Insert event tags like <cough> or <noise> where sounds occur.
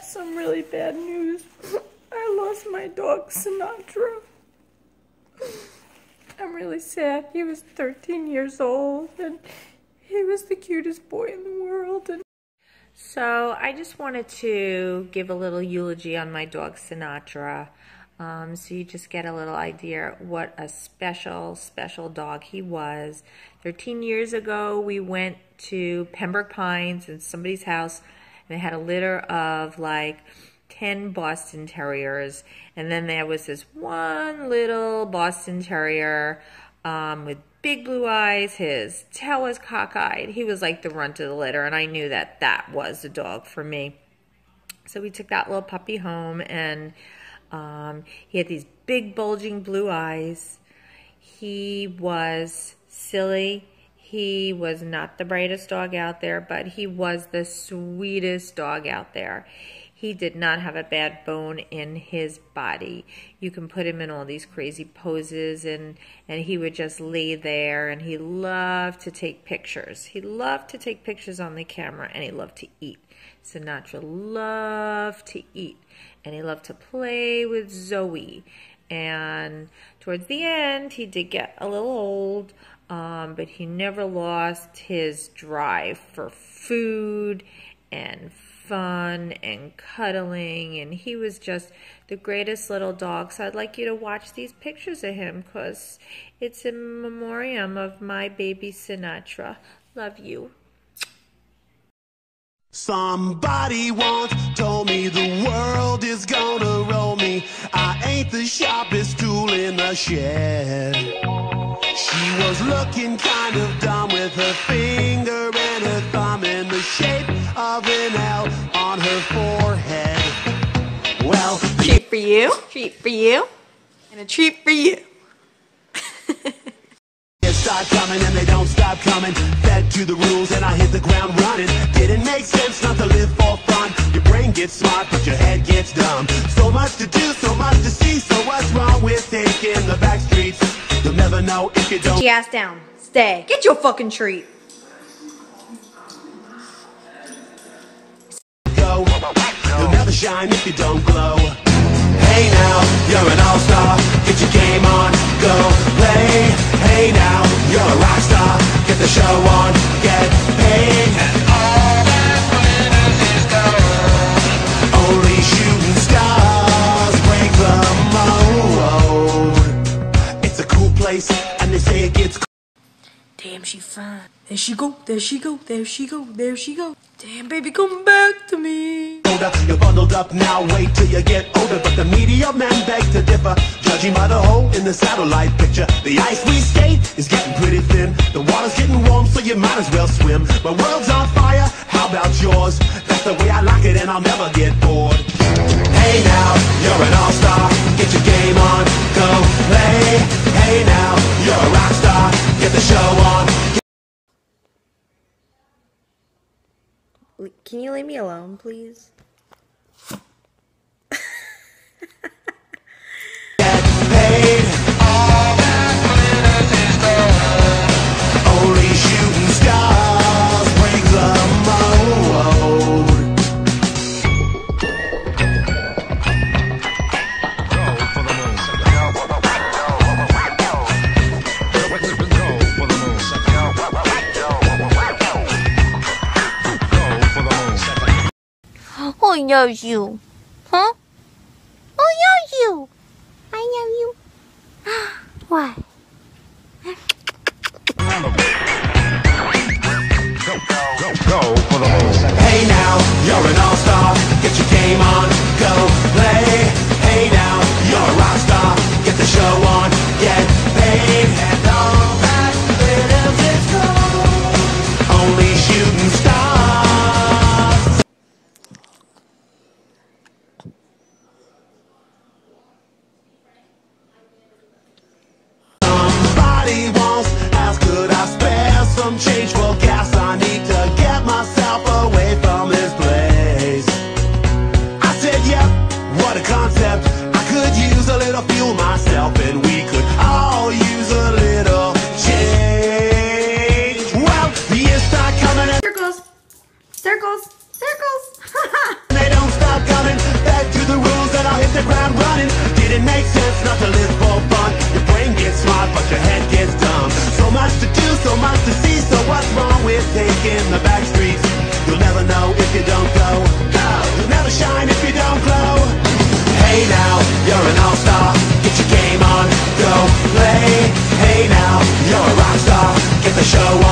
have some really bad news. I lost my dog, Sinatra. I'm really sad. He was 13 years old and he was the cutest boy in the world. And so I just wanted to give a little eulogy on my dog, Sinatra. Um, so you just get a little idea what a special, special dog he was. 13 years ago, we went to Pembroke Pines in somebody's house, and they had a litter of like 10 Boston Terriers. And then there was this one little Boston Terrier um, with big blue eyes. His tail was cockeyed. He was like the runt of the litter, and I knew that that was the dog for me. So we took that little puppy home, and um, he had these big bulging blue eyes. He was silly. He was not the brightest dog out there, but he was the sweetest dog out there. He did not have a bad bone in his body. You can put him in all these crazy poses and, and he would just lay there and he loved to take pictures. He loved to take pictures on the camera and he loved to eat. Sinatra loved to eat and he loved to play with Zoe. And towards the end, he did get a little old, um, but he never lost his drive for food and fun and cuddling. And he was just the greatest little dog. So I'd like you to watch these pictures of him because it's in memoriam of my baby Sinatra. Love you. Somebody once told me the world is gonna roll me. I ain't the sharpest tool in the shed. She was looking kind of dumb with her finger and her thumb in the shape of an L on her forehead. Well, treat for you, treat for you, and a treat for you. <laughs> start coming and they don't stop coming. Fed to the rules and I hit the ground running. Didn't make sense not to live for fun. Your brain gets smart, but your head gets dumb. So much to do, so much to see. So what's wrong with taking the back streets? You'll never know if you don't. Get your ass down. Stay. Get your fucking treat. Go. You'll never shine if you don't glow. Hey now, you're an all-star. Get your game on. Go play. Hey now, you're a rock star. Get the show on. Get Damn, she fine. There she go, there she go, there she go, there she go. Damn, baby, come back to me. You're bundled up now, wait till you get older. But the media men beg to differ. Judging by the hole in the satellite picture. The ice we skate is getting pretty thin. The water's getting warm, so you might as well swim. My world's on fire, how about yours? That's the way I like it, and I'll never get bored. Hey now, you're an all-star. Get your game on, go play. Hey now, you're a rock star. Get the show on. Can you leave me alone, please? I love you. Huh? I love you. I love you. <gasps> Why? Show.